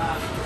Um,